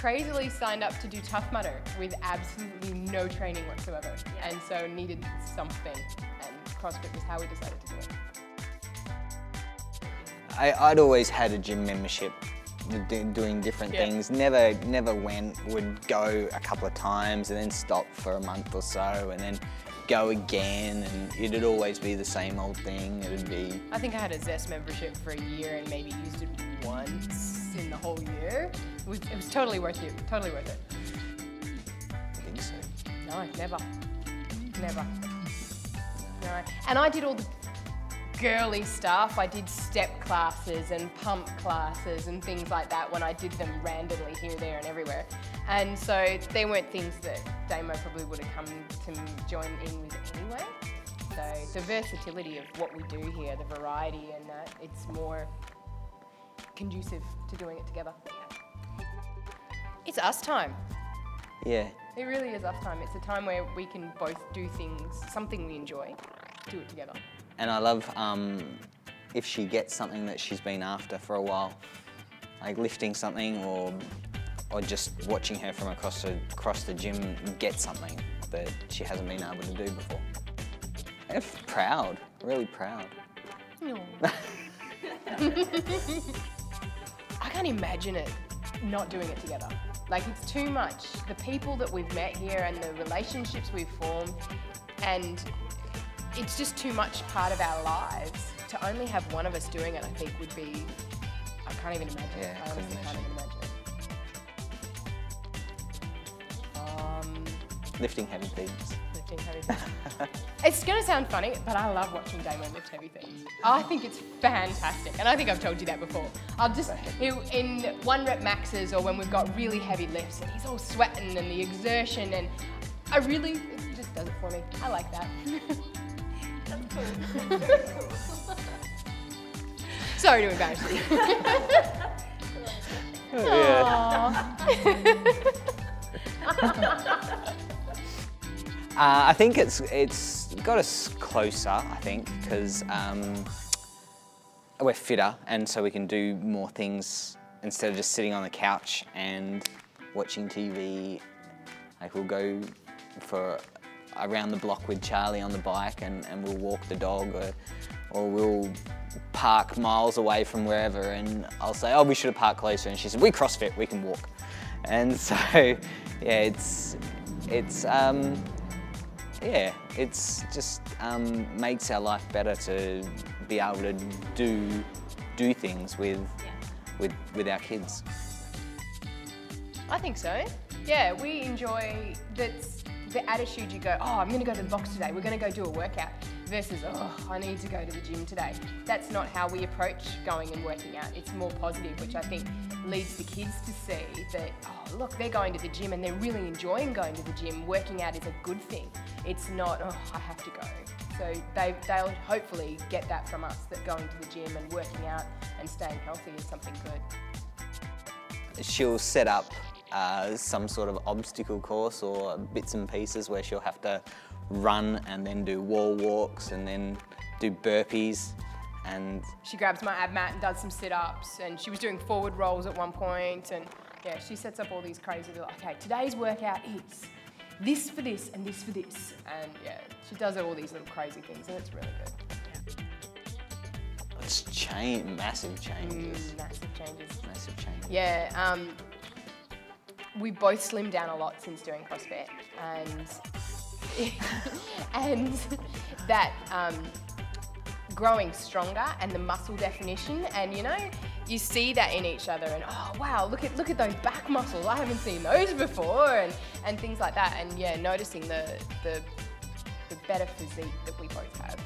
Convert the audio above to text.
crazily signed up to do Tough Mudder with absolutely no training whatsoever. And so needed something. And CrossFit was how we decided to do it. I, I'd always had a gym membership doing different Yeah. things. Never, never went. Would go a couple of times and then stop for a month or so, and then go again. And it'd always be the same old thing. It'd be I think I had a Zest membership for a year and maybe used it once in the whole year. It was, it was totally worth it. Totally worth it. I think so. No, never. Never. No. And I did all the girly stuff. I did step classes and pump classes and things like that when I did them randomly here, there, and everywhere. And so they weren't things that Damo probably would have come to join in with anyway. So the versatility of what we do here, the variety and that, it's more conducive to doing it together. It's us time. Yeah. It really is us time. It's a time where we can both do things, something we enjoy, do it together. And I love um, if she gets something that she's been after for a while, like lifting something or or just watching her from across the across the gym get something that she hasn't been able to do before. I'm proud, really proud. No. I can't imagine it not doing it together. Like it's too much. The people that we've met here and the relationships we've formed, and it's just too much part of our lives. To only have one of us doing it, I think would be. I can't even imagine. Yeah, I honestly couldn't can't even imagine. Um, Lifting heavy things. Lifting heavy things. it's going to sound funny, but I love watching Damon lift heavy things. I think it's fantastic, and I think I've told you that before. I'll just he'll- in one rep maxes or when we've got really heavy lifts, and he's all sweating and the exertion, and I really it just does it for me. I like that. Sorry to embarrass you. Oh, Uh, I think it's it's got us closer. I think because um, we're fitter, and so we can do more things instead of just sitting on the couch and watching TV. Like we'll go for around the block with Charlie on the bike, and, and we'll walk the dog, or, or we'll park miles away from wherever, and I'll say, "Oh, we should have parked closer," and she said, "We CrossFit, we can walk." And so, yeah, it's it's um, yeah, it's just um, makes our life better to be able to do do things with with with our kids. I think so. Yeah, we enjoy that's the attitude you go, oh, I'm going to go to the box today. We're going to go do a workout versus, oh, I need to go to the gym today. That's not how we approach going and working out. It's more positive, which I think leads the kids to see that, oh, look, they're going to the gym and they're really enjoying going to the gym. Working out is a good thing. It's not, oh, I have to go. So they, they'll hopefully get that from us, that going to the gym and working out and staying healthy is something good. She'll set up uh, some sort of obstacle course or bits and pieces where she'll have to run and then do wall walks and then do burpees and she grabs my ab mat and does some sit-ups and she was doing forward rolls at one point and yeah she sets up all these crazy like okay today's workout is this for this and this for this and yeah she does all these little crazy things and it's really good. It's change, massive changes, Mm, massive changes. Massive changes. yeah um, we both slimmed down a lot since doing CrossFit and and that um, growing stronger and the muscle definition and you know you see that in each other and oh wow look at look at those back muscles. I haven't seen those before and and things like that. And yeah noticing the the, the better physique that we both have